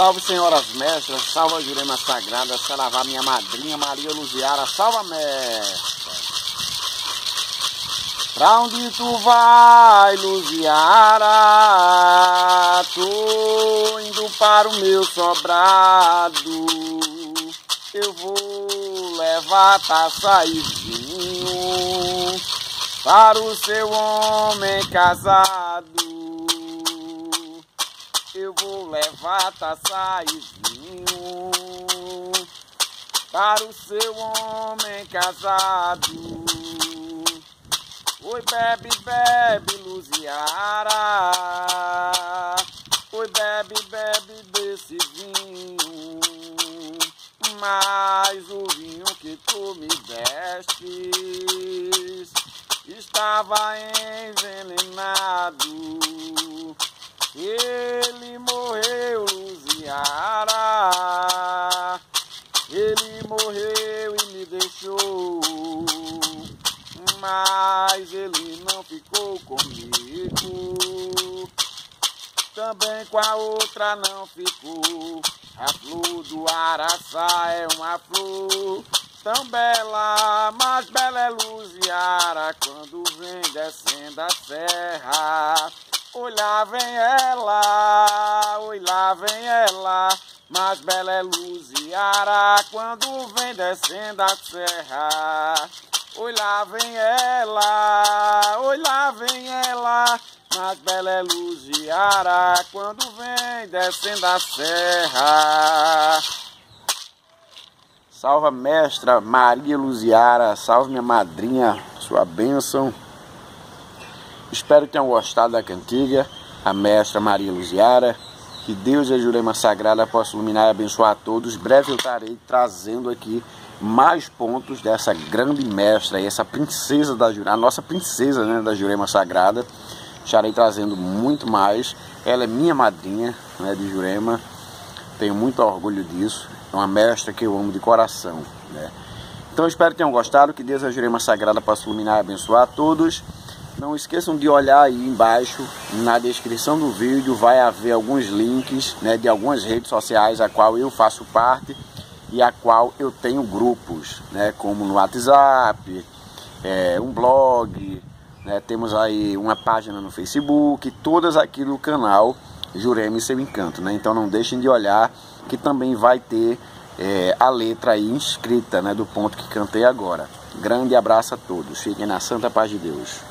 Salve, senhoras mestras, salve a Jurema Sagrada, Saravá, minha madrinha Maria Luziara, salva mestra. Pra onde tu vai, Luziara? Tô indo para o meu sobrado. Eu vou levar taça e vinho para o seu homem casado. Eu vou levar taça e vinho para o seu homem casado. Oi, bebe, bebe, Luziara. Oi, bebe, bebe desse vinho. Mas o vinho que tu me destes estava envenenado. Ele morreu, Luziara. Ele morreu e me deixou. Mas ele não ficou comigo. Também com a outra não ficou. A flor do araçá é uma flor tão bela, mas bela é Luziara quando vem descendo a serra. Oi lá vem ela, oi lá vem ela, mas bela é Luziara quando vem descendo a serra. Oi lá vem ela, oi lá vem ela, mas bela é Luziara quando vem descendo a serra. Salve a mestra Maria Luziara, salve minha madrinha, sua bênção. Espero que tenham gostado da cantiga, a mestra Maria Luziara. Que Deus e a Jurema Sagrada possam iluminar e abençoar a todos. Breve eu estarei trazendo aqui mais pontos dessa grande mestra, essa princesa da Jurema, a nossa princesa né, da Jurema Sagrada. Estarei trazendo muito mais. Ela é minha madrinha né, de Jurema. Tenho muito orgulho disso. É uma mestra que eu amo de coração. Né? Então espero que tenham gostado. Que Deus e a Jurema Sagrada possa iluminar e abençoar a todos. Não esqueçam de olhar aí embaixo na descrição do vídeo vai haver alguns links né, de algumas redes sociais a qual eu faço parte e a qual eu tenho grupos, né, como no WhatsApp, é, um blog, né, temos aí uma página no Facebook, todas aqui no canal Jurema e Seu Encanto. Né, então não deixem de olhar que também vai ter é, a letra aí inscrita né, do ponto que cantei agora. Grande abraço a todos, fiquem na santa paz de Deus.